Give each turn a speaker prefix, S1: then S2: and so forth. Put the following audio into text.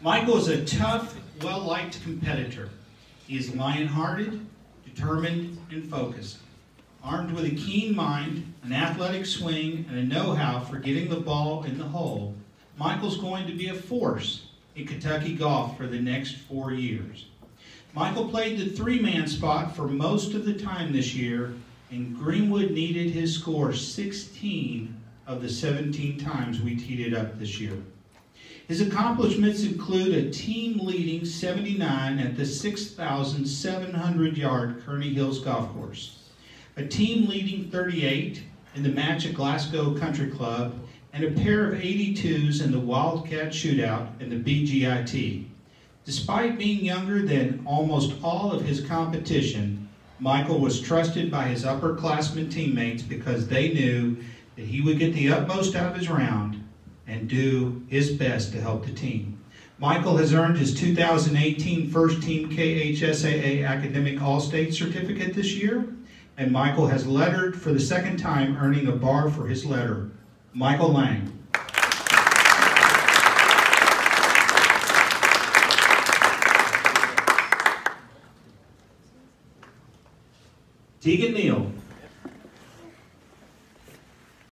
S1: Michael is a tough, well-liked competitor. He is lion-hearted, determined, and focused. Armed with a keen mind, an athletic swing, and a know-how for getting the ball in the hole, Michael's going to be a force in Kentucky golf for the next four years. Michael played the three-man spot for most of the time this year, and Greenwood needed his score 16 of the 17 times we teed it up this year. His accomplishments include a team-leading 79 at the 6,700-yard Kearney Hills Golf Course, a team-leading 38 in the match at Glasgow Country Club, and a pair of 82s in the Wildcat Shootout and the BGIT. Despite being younger than almost all of his competition, Michael was trusted by his upperclassmen teammates because they knew that he would get the utmost out of his round and do his best to help the team. Michael has earned his 2018 First Team KHSAA Academic All-State Certificate this year, and Michael has lettered for the second time, earning a bar for his letter. Michael Lang. Tegan Neal.